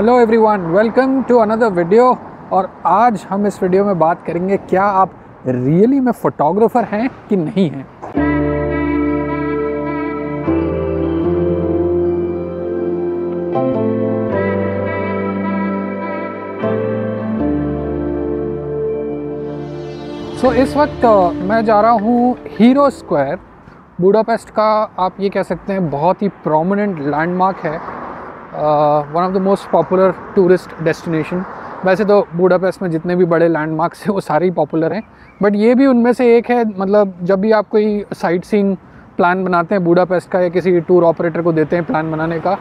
Hello everyone welcome to another video और आज हम इस वीडियो में बात करेंगे क्या आप रियली में फोटोग्राफर हैं कि नहीं हैं? सो so, इस वक्त मैं जा रहा हूँ हीरो स्क्वायर बूडापेस्ट का आप ये कह सकते हैं बहुत ही प्रोमिनेंट लैंडमार्क है। One of the most popular tourist destination वैसे तो बूडापेस्ट में जितने भी बड़े लैंडमार्क्स हैं, वो सारे ही पॉपुलर हैं। बट ये भी उनमें से एक है मतलब जब भी आप कोई साइट सीइंग प्लान बनाते हैं बूडापेस्ट का या किसी टूर ऑपरेटर को देते हैं प्लान बनाने का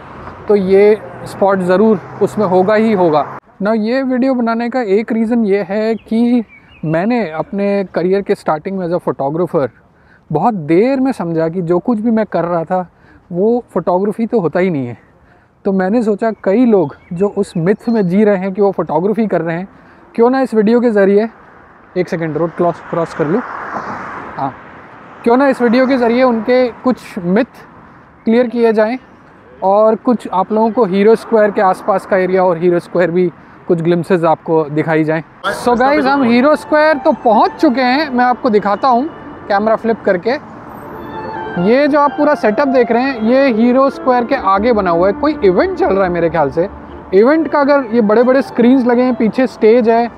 तो ये स्पॉट ज़रूर उसमें होगा ही होगा। ना ये वीडियो बनाने का एक रीज़न ये है कि मैंने अपने करियर के स्टार्टिंग में एज अ फोटोग्राफ़र बहुत देर में समझा कि जो कुछ भी मैं कर रहा था, वो फोटोग्राफी तो होता ही नहीं है। तो मैंने सोचा कई लोग जो उस मिथ में जी रहे हैं कि वो फोटोग्राफी कर रहे हैं क्यों ना इस वीडियो के ज़रिए एक सेकेंड रोड क्रॉस क्रॉस कर लूँ? हाँ क्यों ना इस वीडियो के ज़रिए उनके कुछ मिथ क्लियर किए जाएँ और कुछ आप लोगों को हीरो स्क्वायर के आसपास का एरिया और हीरो स्क्वायर भी कुछ ग्लिम्सेस आपको दिखाई जाएँ। सो गाइज़ हम हीरो स्क्वायर तो पहुँच चुके हैं मैं आपको दिखाता हूँ कैमरा फ्लिप करके। ये जो आप पूरा सेटअप देख रहे हैं ये हीरो स्क्वायर के आगे बना हुआ है। कोई इवेंट चल रहा है मेरे ख्याल से। इवेंट का अगर ये बड़े बड़े स्क्रीन्स लगे हैं पीछे स्टेज है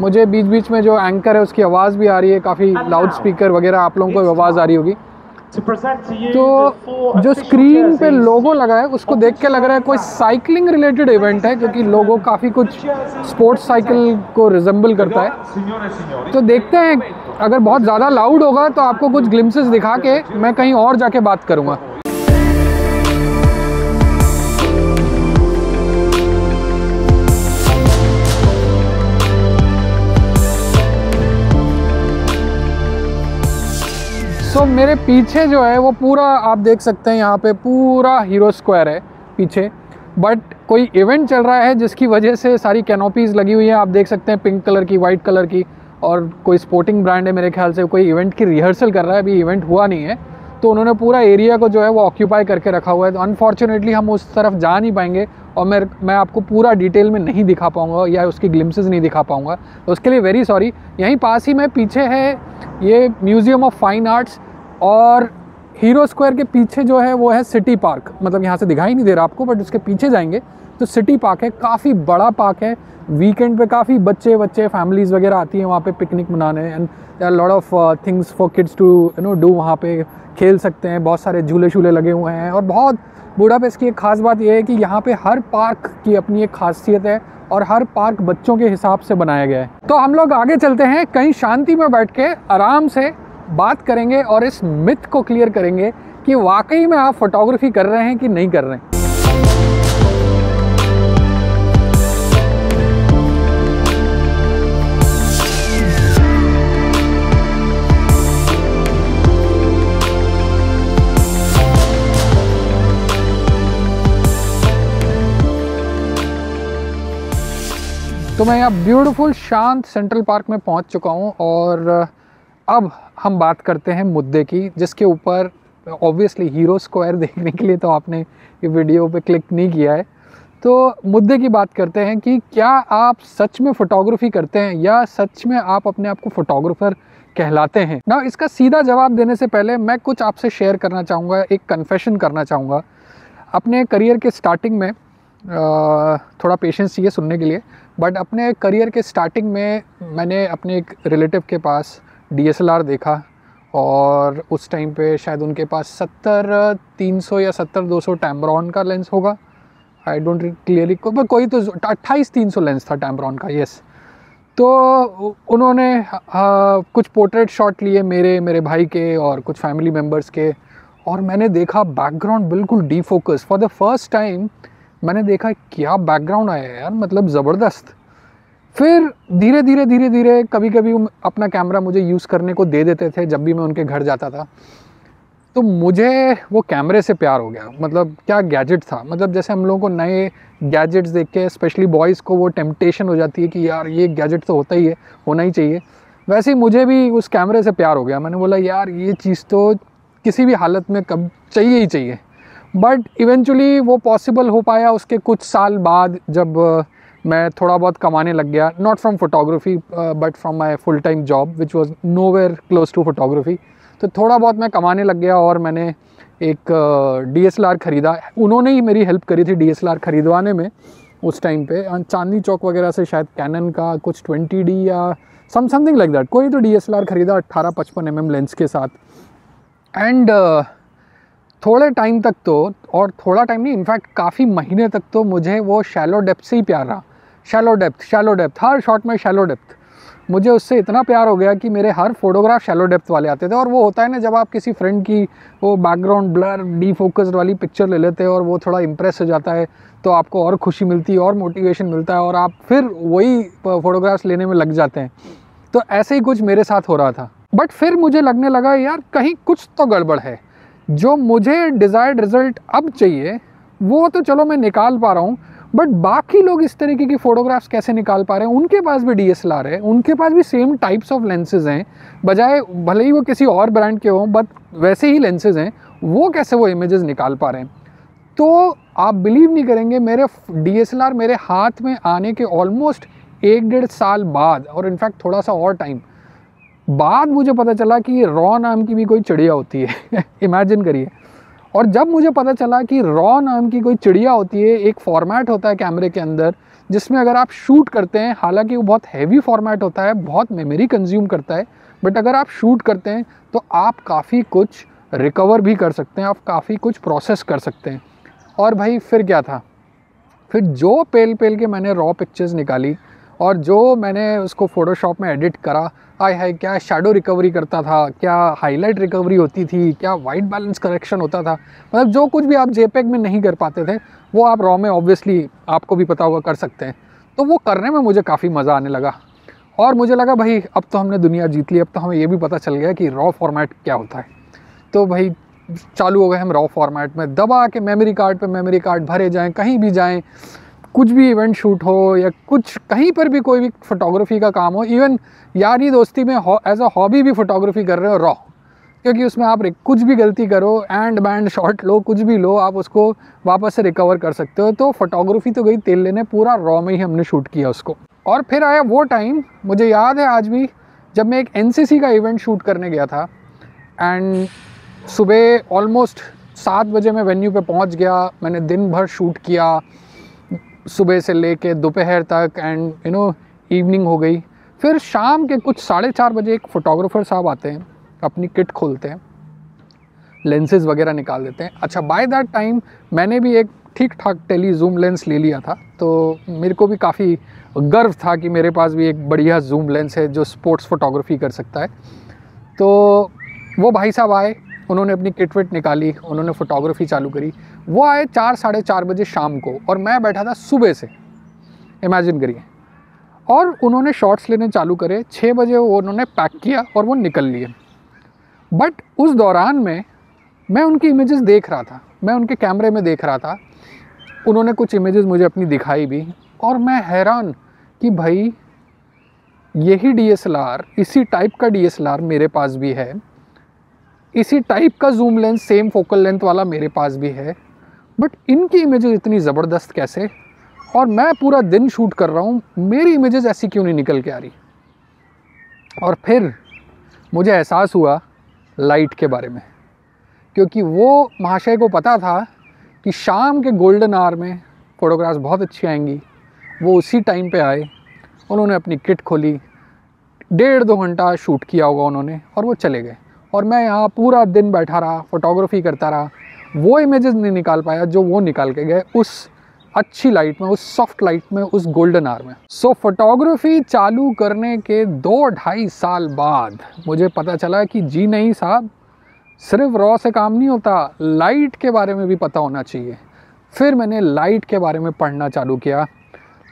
मुझे बीच बीच में जो एंकर है उसकी आवाज़ भी आ रही है काफ़ी लाउड स्पीकर वगैरह आप लोगों को आवाज़ आ रही होगी। तो जो स्क्रीन पे लोगो लगा है उसको देख के लग रहा है कोई साइकिलिंग रिलेटेड इवेंट है क्योंकि लोगो काफ़ी कुछ स्पोर्ट्स साइकिल को रिजेंबल करता है। तो देखते हैं अगर बहुत ज़्यादा लाउड होगा तो आपको कुछ ग्लिम्सेस दिखा के मैं कहीं और जाके बात करूँगा। सो so, मेरे पीछे जो है वो पूरा आप देख सकते हैं यहाँ पे पूरा हीरो स्क्वायर है पीछे। बट कोई इवेंट चल रहा है जिसकी वजह से सारी कैनोपीज़ लगी हुई हैं आप देख सकते हैं पिंक कलर की वाइट कलर की और कोई स्पोर्टिंग ब्रांड है मेरे ख्याल से कोई इवेंट की रिहर्सल कर रहा है अभी इवेंट हुआ नहीं है। तो उन्होंने पूरा एरिया को जो है वो ऑक्यूपाई करके रखा हुआ है। तो अनफॉर्चुनेटली हम उस तरफ़ जा नहीं पाएँगे और मैं मैं आपको पूरा डिटेल में नहीं दिखा पाऊँगा या उसकी ग्लिम्सेस नहीं दिखा पाऊँगा। तो उसके लिए वेरी सॉरी यहीं पास ही मैं पीछे है ये म्यूज़ियम ऑफ़ फाइन आर्ट्स और हीरो स्क्वायर के पीछे जो है, वो है सिटी पार्क। मतलब यहाँ से दिखाई नहीं दे रहा आपको बट उसके पीछे जाएँगे। तो सिटी पार्क है, काफ़ी बड़ा पार्क है। वीकेंड पे काफ़ी बच्चे बच्चे फैमिलीज़ वगैरह आती हैं वहाँ पे पिकनिक मनाने। And lot of things for kids to you know do वहाँ पे। खेल सकते हैं, बहुत सारे झूले शूले लगे हुए हैं। और बहुत बूढ़ा बूढ़ापेस्ट की एक ख़ास बात यह है कि यहाँ पे हर पार्क की अपनी एक खासियत है और हर पार्क बच्चों के हिसाब से बनाया गया है। तो हम लोग आगे चलते हैं, कहीं शांति में बैठ के, आराम से बात करेंगे और इस मिथ को क्लियर करेंगे कि वाकई में आप फोटोग्राफी कर रहे हैं कि नहीं कर रहे हैं। तो मैं यहाँ ब्यूटीफुल शांत सेंट्रल पार्क में पहुँच चुका हूँ और अब हम बात करते हैं मुद्दे की, जिसके ऊपर ऑब्वियसली हीरो स्क्वायर देखने के लिए तो आपने ये वीडियो पे क्लिक नहीं किया है। तो मुद्दे की बात करते हैं कि क्या आप सच में फ़ोटोग्राफी करते हैं या सच में आप अपने आप को फ़ोटोग्राफ़र कहलाते हैं? ना इसका सीधा जवाब देने से पहले मैं कुछ आपसे शेयर करना चाहूँगा, एक कन्फेशन करना चाहूँगा। अपने करियर के स्टार्टिंग में थोड़ा पेशेंस चाहिए सुनने के लिए बट अपने करियर के स्टार्टिंग में मैंने अपने एक रिलेटिव के पास डीएसएलआर देखा और उस टाइम पे शायद उनके पास सत्तर तीन सौ या सत्तर दो सौ टैमरॉन का लेंस होगा। आई डोंट क्लियरली कोई तो अट्ठाईस तीन सौ लेंस था टैमरॉन का यस तो उन्होंने आ, कुछ पोर्ट्रेट शॉट लिए मेरे मेरे भाई के और कुछ फैमिली मेंबर्स के और मैंने देखा बैकग्राउंड बिल्कुल defocus for the first time मैंने देखा क्या बैकग्राउंड आया यार मतलब ज़बरदस्त। फिर धीरे धीरे धीरे धीरे कभी कभी अपना कैमरा मुझे यूज़ करने को दे देते थे जब भी मैं उनके घर जाता था। तो मुझे वो कैमरे से प्यार हो गया। मतलब क्या गैजेट था? मतलब जैसे हम लोगों को नए गैजेट्स देख के स्पेशली बॉयज़ को वो टेम्पटेशन हो जाती है कि यार ये गैजेट तो होता ही है, होना ही चाहिए। वैसे ही मुझे भी उस कैमरे से प्यार हो गया। मैंने बोला, यार, ये चीज़ तो किसी भी हालत में कब चाहिए ही चाहिए। बट इवेंचुअली वो पॉसिबल हो पाया। उसके कुछ साल बाद जब मैं थोड़ा बहुत कमाने लग गया not from photography but from my full time job which was nowhere close to photography तो थोड़ा बहुत मैं कमाने लग गया और मैंने एक डी एस एल आर ख़रीदा। उन्होंने ही मेरी हेल्प करी थी डी एस एल आर ख़रीदवाने में उस टाइम पे। चांदनी चौक वगैरह से शायद कैनन का कुछ ट्वेंटी डी या सम समथिंग लाइक दैट कोई तो डी एस एल आर ख़रीदा अट्ठारह पचपन एम एम लेंस के साथ। एंड uh, थोड़े टाइम तक तो और थोड़ा टाइम नहीं इनफैक्ट काफ़ी महीने तक तो मुझे वो शैलो डेप्थ से ही प्यार रहा। शैलो डेप्थ शैलो डेप्थ हर शॉट में शैलो डेप्थ मुझे उससे इतना प्यार हो गया कि मेरे हर फोटोग्राफ शैलो डेप्थ वाले आते थे और वो होता है ना जब आप किसी फ्रेंड की वो बैकग्राउंड ब्लर डी फोकस्ड वाली पिक्चर ले लेते हैं और वो थोड़ा इंप्रेस हो जाता है तो आपको और खुशी मिलती है, और मोटिवेशन मिलता है और आप फिर वही फ़ोटोग्राफ्स लेने में लग जाते हैं। तो ऐसे ही कुछ मेरे साथ हो रहा था। बट फिर मुझे लगने लगा, यार, कहीं कुछ तो गड़बड़ है। जो मुझे डिज़ायर्ड रिज़ल्ट अब चाहिए, वो तो चलो मैं निकाल पा रहा हूँ बट बाकी लोग इस तरीके की फ़ोटोग्राफ्स कैसे निकाल पा रहे हैं? उनके पास भी डीएसएलआर है, उनके पास भी सेम टाइप्स ऑफ़ लेंसेज हैं। बजाय भले ही वो किसी और ब्रांड के हों बट वैसे ही लेंसेज हैं। वो कैसे वो इमेजेस निकाल पा रहे हैं? तो आप बिलीव नहीं करेंगे, मेरे डीएसएलआर मेरे हाथ में आने के ऑलमोस्ट एक डेढ़ साल बाद, और इनफैक्ट थोड़ा सा और टाइम बाद मुझे पता चला कि रॉ नाम की भी कोई चिड़िया होती है। इमेजिन करिए। और जब मुझे पता चला कि रॉ नाम की कोई चिड़िया होती है, एक फॉर्मेट होता है कैमरे के अंदर, जिसमें अगर आप शूट करते हैं, हालाँकि वो बहुत हैवी फॉर्मेट होता है, बहुत मेमोरी कंज्यूम करता है बट अगर आप शूट करते हैं तो आप काफ़ी कुछ रिकवर भी कर सकते हैं, आप काफ़ी कुछ प्रोसेस कर सकते हैं। और भाई, फिर क्या था? फिर जो पेल पेल के मैंने रॉ पिक्चर्स निकाली, और जो मैंने उसको फ़ोटोशॉप में एडिट करा आय हाय क्या शेडो रिकवरी करता था, क्या हाईलाइट रिकवरी होती थी, क्या वाइट बैलेंस करेक्शन होता था? मतलब जो कुछ भी आप जेपेक में नहीं कर पाते थे, वो आप रॉ में ऑब्वियसली आपको भी पता होगा, कर सकते हैं। तो वो करने में मुझे काफ़ी मज़ा आने लगा। और मुझे लगा, भाई, अब तो हमने दुनिया जीत ली, अब तो हमें ये भी पता चल गया कि रॉ फॉर्मेट क्या होता है। तो भाई, चालू हो गए हम रॉ फॉर्मेट में। दबा के मेमोरी कार्ड पे मेमोरी कार्ड भरे जाएँ, कहीं भी जाएँ कुछ भी इवेंट शूट हो या कुछ कहीं पर भी कोई भी फोटोग्राफी का काम हो इवन यारी दोस्ती में एज अ हॉबी भी फोटोग्राफी कर रहे हो रॉ क्योंकि उसमें आप कुछ भी गलती करो एंड बैंड शॉट लो, कुछ भी लो, आप उसको वापस से रिकवर कर सकते हो। तो फोटोग्राफी तो गई तेल लेने, पूरा रॉ में ही हमने शूट किया उसको। और फिर आया वो टाइम मुझे याद है आज भी, जब मैं एक एनसीसी का इवेंट शूट करने गया था एंड सुबह ऑलमोस्ट सात बजे मैं वेन्यू पे पहुँच गया, मैंने दिन भर शूट किया सुबह से ले कर दोपहर तक एंड यू नो इवनिंग हो गई। फिर शाम के कुछ साढ़े चार बजे एक फ़ोटोग्राफ़र साहब आते हैं, अपनी किट खोलते हैं लेंसेज वगैरह निकाल देते हैं। अच्छा बाय दैट टाइम मैंने भी एक ठीक ठाक टेली जूम लेंस ले लिया था तो मेरे को भी काफ़ी गर्व था कि मेरे पास भी एक बढ़िया जूम लेंस है जो स्पोर्ट्स फोटोग्राफी कर सकता है। तो वो भाई साहब आए, उन्होंने अपनी किट विट निकाली, उन्होंने फ़ोटोग्राफी चालू करी। वो आए चार, साढ़े चार बजे शाम को और मैं बैठा था सुबह से। इमेजिन करिए। और उन्होंने शॉट्स लेने चालू करे छः बजे वो उन्होंने पैक किया और वो निकल लिए। बट उस दौरान में, मैं उनकी इमेजेस देख रहा था। मैं उनके कैमरे में देख रहा था। उन्होंने कुछ इमेजेस मुझे अपनी दिखाई भी और मैं हैरान कि भाई, यही डीएसएलआर इसी टाइप का डीएसएलआर मेरे पास भी है। इसी टाइप का zoom lens same focal length वाला मेरे पास भी है। बट इनकी इमेजेस इतनी ज़बरदस्त कैसे? और मैं पूरा दिन शूट कर रहा हूँ, मेरी इमेजेस ऐसी क्यों नहीं निकल के आ रही? और फिर मुझे एहसास हुआ लाइट के बारे में। क्योंकि वो महाशय को पता था कि शाम के गोल्डन आवर में फ़ोटोग्राफ्स बहुत अच्छी आएँगी। वो उसी टाइम पे आए, उन्होंने अपनी किट खोली। डेढ़ दो घंटा शूट किया होगा उन्होंने, और वो चले गए। और मैं यहाँ पूरा दिन बैठा रहा फोटोग्राफी करता रहा। वो इमेजेस नहीं निकाल पाया जो वो निकाल के गए उस अच्छी लाइट में उस सॉफ्ट लाइट में उस गोल्डन आर में। सो so, फोटोग्राफी चालू करने के दो ढाई साल बाद मुझे पता चला कि जी नहीं साहब सिर्फ़ रॉ से काम नहीं होता लाइट के बारे में भी पता होना चाहिए। फिर मैंने लाइट के बारे में पढ़ना चालू किया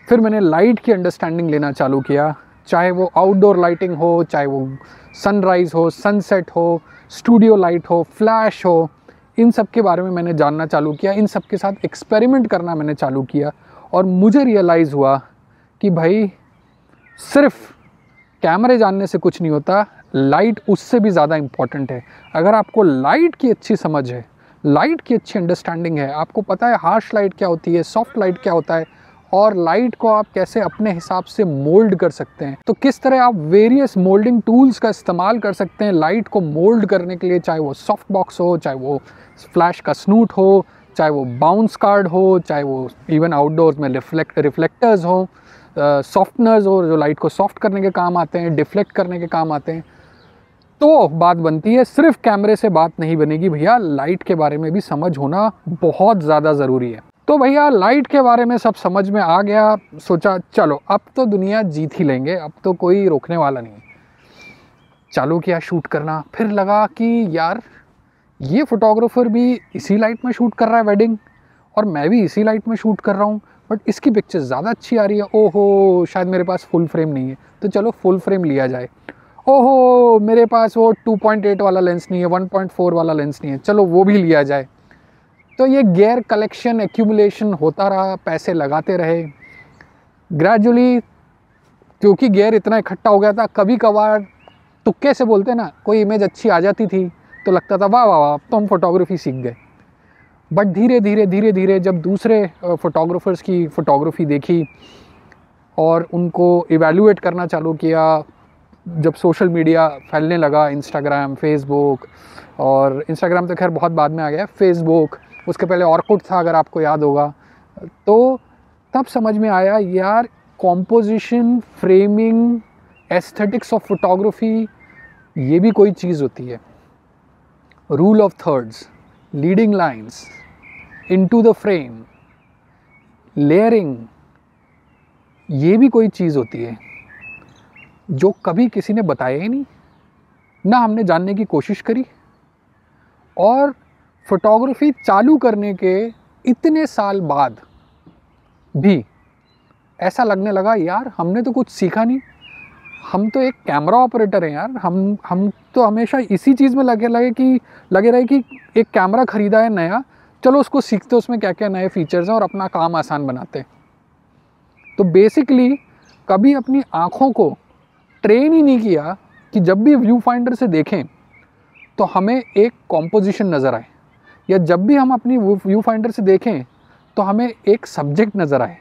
फिर मैंने लाइट की अंडरस्टैंडिंग लेना चालू किया चाहे वो आउटडोर लाइटिंग हो चाहे वो सनराइज़ हो सनसेट हो स्टूडियो लाइट हो फ्लैश हो इन सब के बारे में मैंने जानना चालू किया, इन सब के साथ एक्सपेरिमेंट करना मैंने चालू किया और मुझे रियलाइज़ हुआ कि भाई, सिर्फ़ कैमरे जानने से कुछ नहीं होता लाइट उससे भी ज़्यादा इंपॉर्टेंट है। अगर आपको लाइट की अच्छी समझ है लाइट की अच्छी अंडरस्टैंडिंग है, आपको पता है हार्श लाइट क्या होती है सॉफ्ट लाइट क्या होता है और लाइट को आप कैसे अपने हिसाब से मोल्ड कर सकते हैं? तो किस तरह आप वेरियस मोल्डिंग टूल्स का इस्तेमाल कर सकते हैं लाइट को मोल्ड करने के लिए? चाहे वो सॉफ्ट बॉक्स हो, चाहे वो फ्लैश का स्नूट हो, चाहे वो बाउंस कार्ड हो, चाहे वो इवन आउटडोर्स में रिफ्लेक्ट रिफ्लेक्टर्स हो सॉफ्टनर्स हो, जो लाइट को सॉफ्ट करने के काम आते हैं डिफ्लेक्ट करने के काम आते हैं। तो बात बनती है, सिर्फ़ कैमरे से बात नहीं बनेगी, भैया। लाइट के बारे में भी समझ होना बहुत ज़्यादा ज़रूरी है। तो भैया लाइट के बारे में सब समझ में आ गया। सोचा, चलो, अब तो दुनिया जीत ही लेंगे, अब तो कोई रोकने वाला नहीं चालू किया शूट करना। फिर लगा कि, यार, ये फोटोग्राफर भी इसी लाइट में शूट कर रहा है वेडिंग और मैं भी इसी लाइट में शूट कर रहा हूँ बट इसकी पिक्चर ज़्यादा अच्छी आ रही है। ओहो, शायद मेरे पास फुल फ्रेम नहीं है। तो चलो फुल फ्रेम लिया जाए। ओहो, मेरे पास वो 2.8 वाला लेंस नहीं है 1.4 वाला लेंस नहीं है। चलो, वो भी लिया जाए। तो ये गेयर कलेक्शन एक्यूमुलेशन होता रहा, पैसे लगाते रहे। ग्रेजुअली क्योंकि गेयर इतना इकट्ठा हो गया था कभी कभार तुक्के से बोलते ना, कोई इमेज अच्छी आ जाती थी तो लगता था, वाह वाह वाह तो हम फोटोग्राफी सीख गए। बट धीरे धीरे धीरे धीरे जब दूसरे फ़ोटोग्राफ़र्स की फ़ोटोग्राफी देखी और उनको इवेलुएट करना चालू किया, जब सोशल मीडिया फैलने लगा इंस्टाग्राम फेसबुक और इंस्टाग्राम तो खैर बहुत बाद में आ गया फेसबुक उसके पहले ऑर्कुट था, अगर आपको याद होगा। तो तब समझ में आया, यार composition framing aesthetics of photography ये भी कोई चीज़ होती है। Rule of thirds leading lines into the frame layering ये भी कोई चीज़ होती है, जो कभी किसी ने बताया ही नहीं। ना हमने जानने की कोशिश करी, और फोटोग्राफी चालू करने के इतने साल बाद भी ऐसा लगने लगा, यार, हमने तो कुछ सीखा नहीं। हम तो एक कैमरा ऑपरेटर हैं यार। हम हम तो हमेशा इसी चीज़ में लगे लगे कि, लगे रहे कि एक कैमरा ख़रीदा है नया। चलो उसको सीखते उसमें क्या क्या नए फीचर्स हैं और अपना काम आसान बनाते तो बेसिकली कभी अपनी आँखों को ट्रेन ही नहीं किया कि जब भी व्यू फाइंडर से देखें तो हमें एक कॉम्पोजिशन नज़र आए। या जब भी हम अपनी व्यू फाइंडर से देखें तो हमें एक सब्जेक्ट नज़र आए।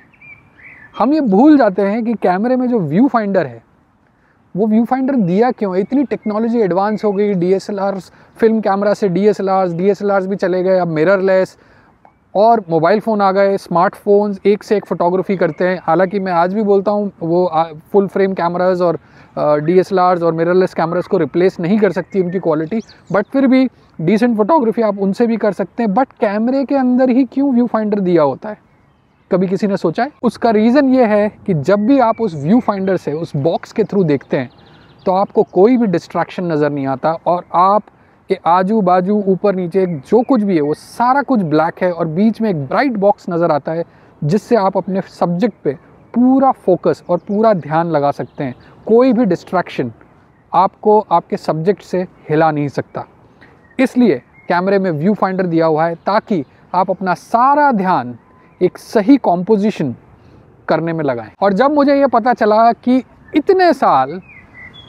हम ये भूल जाते हैं कि कैमरे में जो व्यू फाइंडर है, वो व्यू फाइंडर दिया क्यों इतनी टेक्नोलॉजी एडवांस हो गई डी फ़िल्म कैमरा से डी एस एल भी चले गए, अब मिररलेस और मोबाइल फ़ोन आ गए स्मार्टफोन्स एक से एक फ़ोटोग्राफी करते हैं। हालाँकि मैं आज भी बोलता हूँ, वो फुल फ्रेम कैमराज और डी एस और मिररलेस कैमराज को रिप्लेस नहीं कर सकती उनकी क्वालिटी बट फिर भी डिसेंट फोटोग्राफी आप उनसे भी कर सकते हैं बट कैमरे के अंदर ही क्यों व्यू फाइंडर दिया होता है? कभी किसी ने सोचा है? उसका रीज़न ये है कि जब भी आप उस व्यू फाइंडर से, उस बॉक्स के थ्रू देखते हैं तो आपको कोई भी डिस्ट्रैक्शन नज़र नहीं आता और आप के आजू बाजू ऊपर नीचे जो कुछ भी है, वो सारा कुछ ब्लैक है और बीच में एक ब्राइट बॉक्स नज़र आता है, जिससे आप अपने सब्जेक्ट पे पूरा फोकस और पूरा ध्यान लगा सकते हैं। कोई भी डिस्ट्रैक्शन आपको आपके सब्जेक्ट से हिला नहीं सकता। इसलिए कैमरे में व्यू फाइंडर दिया हुआ है ताकि आप अपना सारा ध्यान एक सही कॉम्पोजिशन करने में लगाएँ। और जब मुझे ये पता चला कि इतने साल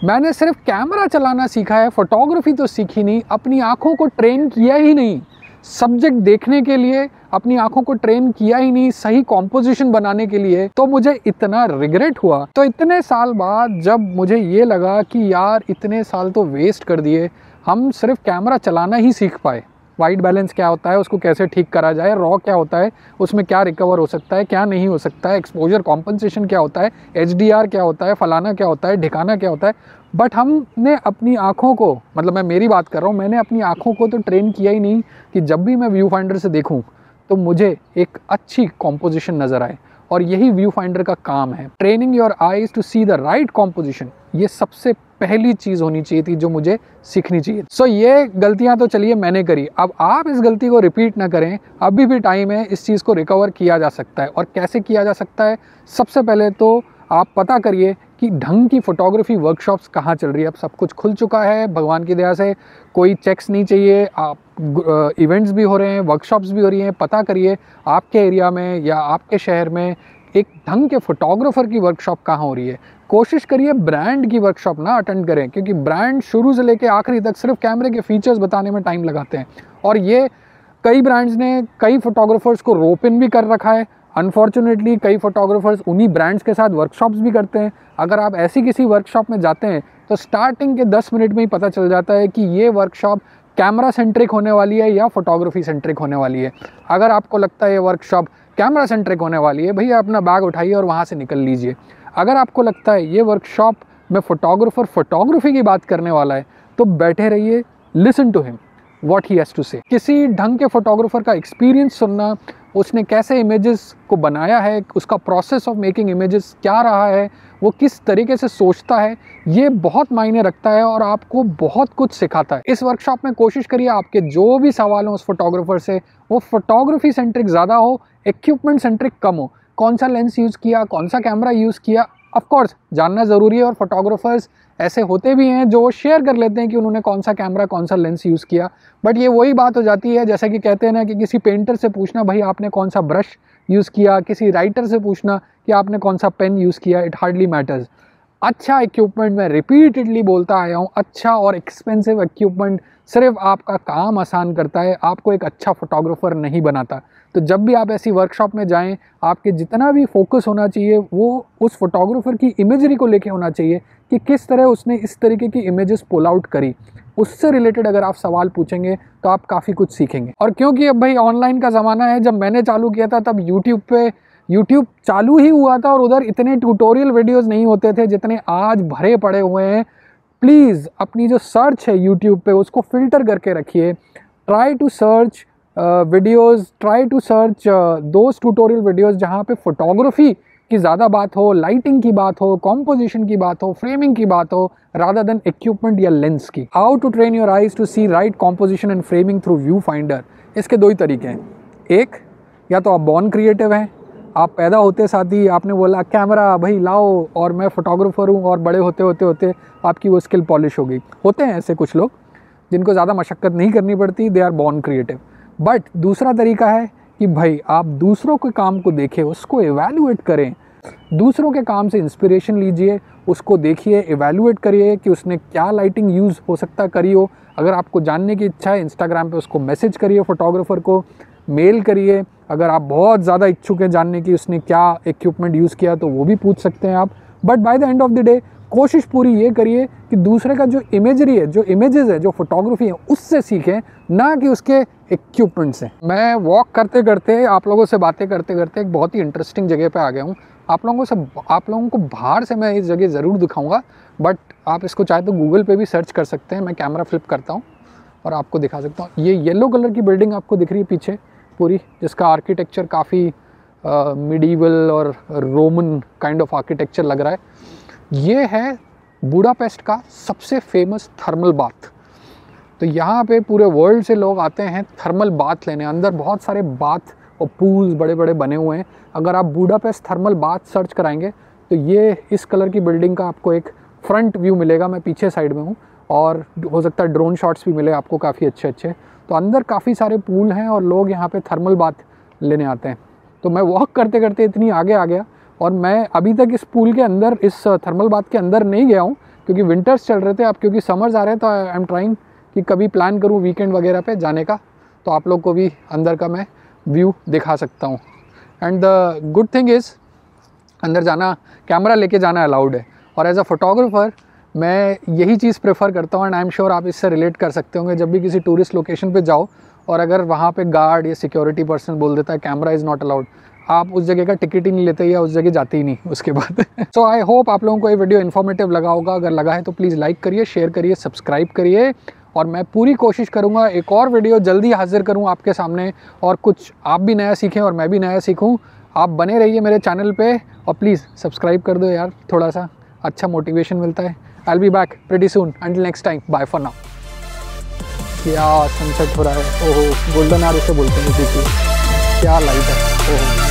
मैंने सिर्फ़ कैमरा चलाना सीखा है फोटोग्राफी तो सीखी नहीं, अपनी आँखों को ट्रेन किया ही नहीं सब्जेक्ट देखने के लिए, अपनी आँखों को ट्रेन किया ही नहीं, सही कॉम्पोजिशन बनाने के लिए तो मुझे इतना रिग्रेट हुआ। तो इतने साल बाद जब मुझे ये लगा कि यार, इतने साल तो वेस्ट कर दिए हम सिर्फ़ कैमरा चलाना ही सीख पाए। वाइट बैलेंस क्या होता है, उसको कैसे ठीक करा जाए, रॉ क्या होता है, उसमें क्या रिकवर हो सकता है, क्या नहीं हो सकता है एक्सपोजर कॉम्पनसेशन क्या होता है एचडीआर क्या होता है, फलाना क्या होता है, ढिकाना क्या होता है। बट हमने अपनी आँखों को मतलब मैं मेरी बात कर रहा हूँ, मैंने अपनी आँखों को तो ट्रेन किया ही नहीं कि जब भी मैं व्यू फाइंडर से देखूँ तो मुझे एक अच्छी कॉम्पोजिशन नज़र आए। और यही व्यू फाइंडर का काम है। Training your eyes to see the right composition ये सबसे पहली चीज़ होनी चाहिए थी जो मुझे सीखनी चाहिए सो so, ये गलतियाँ तो चलिए मैंने करी। अब आप इस गलती को रिपीट ना करें। अभी भी टाइम है इस चीज़ को रिकवर किया जा सकता है। और कैसे किया जा सकता है? सबसे पहले तो आप पता करिए कि ढंग की फ़ोटोग्राफी वर्कशॉप्स कहाँ चल रही है। अब सब कुछ खुल चुका है भगवान की दया से कोई चेक्स नहीं चाहिए। आप इवेंट्स भी हो रहे हैं वर्कशॉप्स भी हो रही हैं, पता करिए आपके एरिया में या आपके शहर में एक ढंग के फोटोग्राफर की वर्कशॉप कहाँ हो रही है। कोशिश करिए ब्रांड की वर्कशॉप ना अटेंड करें, क्योंकि ब्रांड शुरू से लेकर आखिरी तक सिर्फ़ कैमरे के फीचर्स बताने में टाइम लगाते हैं। और ये कई ब्रांड्स ने कई फोटोग्राफर्स को रोप इन भी कर रखा है। अनफॉर्चुनेटली कई फोटोग्राफर्स उन्हीं ब्रांड्स के साथ वर्कशॉप्स भी करते हैं। अगर आप ऐसी किसी वर्कशॉप में जाते हैं तो स्टार्टिंग के 10 मिनट में ही पता चल जाता है कि ये वर्कशॉप कैमरा सेंट्रिक होने वाली है या फोटोग्राफी सेंट्रिक होने वाली है? अगर आपको लगता है ये वर्कशॉप कैमरा सेंट्रिक होने वाली है, भैया अपना बैग उठाइए और वहाँ से निकल लीजिए। अगर आपको लगता है ये वर्कशॉप में फ़ोटोग्राफ़र फोटोग्राफी की बात करने वाला है तो बैठे रहिए listen to him what he has to से किसी ढंग के फोटोग्राफर का एक्सपीरियंस सुनना, उसने कैसे इमेजेस को बनाया है, उसका प्रोसेस ऑफ़ मेकिंग इमेजेस क्या रहा है वो किस तरीके से सोचता है, ये बहुत मायने रखता है और आपको बहुत कुछ सिखाता है। इस वर्कशॉप में कोशिश करिए आपके जो भी सवाल हों उस फोटोग्राफर से। वो फोटोग्राफी सेंट्रिक ज़्यादा हो इक्विपमेंट सेंट्रिक कम हो। कौन सा लेंस यूज़ किया, कौन सा कैमरा यूज़ किया ऑफकोर्स जानना ज़रूरी है और फोटोग्राफर्स ऐसे होते भी हैं जो शेयर कर लेते हैं कि उन्होंने कौन सा कैमरा कौन सा लेंस यूज़ किया। बट ये वही बात हो जाती है, जैसा कि कहते हैं ना कि किसी पेंटर से पूछना, भाई आपने कौन सा ब्रश यूज़ किया, किसी राइटर से पूछना कि आपने कौन सा पेन यूज़ किया इट हार्डली मैटर्स अच्छा इक्विपमेंट मैं रिपीटेडली बोलता आया हूँ अच्छा और एक्सपेंसिव इक्विपमेंट सिर्फ़ आपका काम आसान करता है, आपको एक अच्छा फोटोग्राफर नहीं बनाता। तो जब भी आप ऐसी वर्कशॉप में जाएँ, आपके जितना भी फोकस होना चाहिए, वो उस फोटोग्राफर की इमेजरी को लेके होना चाहिए कि किस तरह उसने इस तरीके की इमेजेस पुल आउट करी। उससे रिलेटेड अगर आप सवाल पूछेंगे तो आप काफ़ी कुछ सीखेंगे। और क्योंकि अब भाई ऑनलाइन का ज़माना है, जब मैंने चालू किया था, तब यूट्यूब पे यूट्यूब चालू ही हुआ था और उधर इतने ट्यूटोरियल वीडियोज़ नहीं होते थे जितने आज भरे पड़े हुए हैं। प्लीज़ अपनी जो सर्च है यूट्यूब पे, उसको फ़िल्टर करके रखिए। Try to search videos try to search those tutorial videos जहाँ पे फोटोग्राफी की ज़्यादा बात हो लाइटिंग की बात हो कॉम्पोजिशन की बात हो फ्रेमिंग की बात हो रादर देन इक्विपमेंट या लेंस की। How to train your eyes to see right composition and framing through view finder इसके दो ही तरीके हैं। एक, या तो आप बॉर्न क्रिएटिव हैं आप पैदा होते साथ ही आपने बोला, कैमरा भाई लाओ और मैं फ़ोटोग्राफ़र हूँ और बड़े होते होते होते आपकी वो स्किल पॉलिश होगी। होते हैं ऐसे कुछ लोग जिनको ज़्यादा मशक्क़त नहीं करनी पड़ती they are born creative but दूसरा तरीका है कि भाई आप दूसरों के काम को देखें, उसको एवेलुएट करें। दूसरों के काम से इंस्पिरेशन लीजिए, उसको देखिए एवेलुएट करिए कि उसने क्या लाइटिंग यूज़ हो सकता करी हो। अगर आपको जानने की इच्छा है इंस्टाग्राम पे उसको मैसेज करिए फोटोग्राफ़र को। मेल करिए। अगर आप बहुत ज़्यादा इच्छुक हैं जानने की, उसने क्या इक्विपमेंट यूज़ किया तो वो भी पूछ सकते हैं आप। But by the end of the day कोशिश पूरी ये करिए कि दूसरे का जो इमेजरी है, जो इमेजेस है, जो फोटोग्राफी है, उससे सीखें, ना कि उसके इक्विपमेंट से मैं वॉक करते करते आप लोगों से बातें करते करते एक बहुत ही इंटरेस्टिंग जगह पे आ गया हूँ। आप लोगों से, आप लोगों को बाहर से मैं इस जगह ज़रूर दिखाऊँगा। बट आप इसको चाहे तो गूगल पे भी सर्च कर सकते हैं। मैं कैमरा फ्लिप करता हूँ और आपको दिखा सकता हूँ। ये येलो कलर की बिल्डिंग आपको दिख रही है पीछे। पूरी, जिसका आर्किटेक्चर काफ़ी मिडीवल और रोमन काइंड ऑफ़ आर्किटेक्चर लग रहा है। ये है बूडापेस्ट का सबसे फ़ेमस थर्मल बाथ तो यहाँ पे पूरे वर्ल्ड से लोग आते हैं थर्मल बाथ लेने। अंदर बहुत सारे बाथ और पूल्स बड़े बड़े बने हुए हैं। अगर आप बूडापेस्ट थर्मल बाथ सर्च कराएँगे तो ये इस कलर की बिल्डिंग का आपको एक फ्रंट व्यू मिलेगा। मैं पीछे साइड में हूँ और हो सकता है ड्रोन शॉट्स भी मिले, आपको काफ़ी अच्छे अच्छे तो अंदर काफ़ी सारे पूल हैं और लोग यहाँ पे थर्मल बाथ लेने आते हैं। तो मैं वॉक करते करते इतनी आगे आ गया और मैं अभी तक इस पूल के अंदर, इस थर्मल बाथ के अंदर नहीं गया हूँ, क्योंकि विंटर्स चल रहे थे अब, क्योंकि समर्स आ रहे हैं तो आई एम ट्राइंग कि कभी प्लान करूँ वीकेंड वगैरह पे जाने का। तो आप लोग को भी अंदर का मैं व्यू दिखा सकता हूँ। And the good thing is अंदर जाना कैमरा लेके जाना अलाउड है। और एज अ फोटोग्राफर मैं यही चीज़ प्रेफर करता हूँ एंड आई एम श्योर आप इससे रिलेट कर सकते होंगे, जब भी किसी टूरिस्ट लोकेशन पे जाओ और अगर वहाँ पे गार्ड या सिक्योरिटी पर्सन बोल देता है कैमरा इज़ नॉट अलाउड आप उस जगह का टिकट ही नहीं लेते या उस जगह जाते ही नहीं, उसके बाद। सो आई होप आप लोगों को ये वीडियो इन्फॉर्मेटिव लगा होगा। अगर लगा है तो प्लीज़ लाइक करिए शेयर करिए सब्सक्राइब करिए और मैं पूरी कोशिश करूँगा एक और वीडियो जल्दी हाजिर करूँ आपके सामने और कुछ आप भी नया सीखें और मैं भी नया सीखूँ। आप बने रहिए मेरे चैनल पर और प्लीज़ सब्सक्राइब कर दो यार, थोड़ा सा अच्छा मोटिवेशन मिलता है। I be back pretty soon and next time bye for now क्या सनसेट हो रहा है? ओहो गोल्डन आर उसे बोलते हैं क्या लाइट है? ओहो।